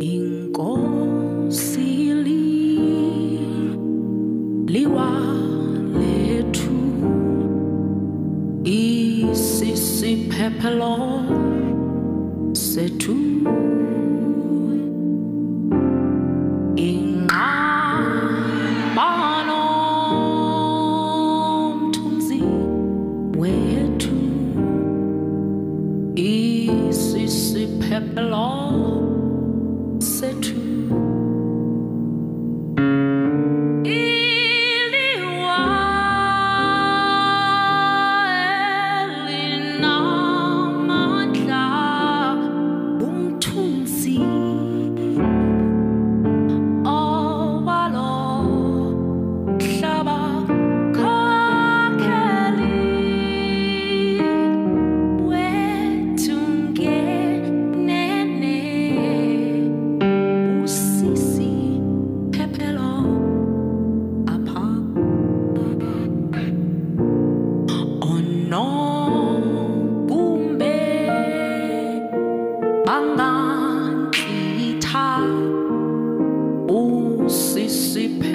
Inkosi liwa lethu isisiphephelo sethu isisiphephelo sethu iliwa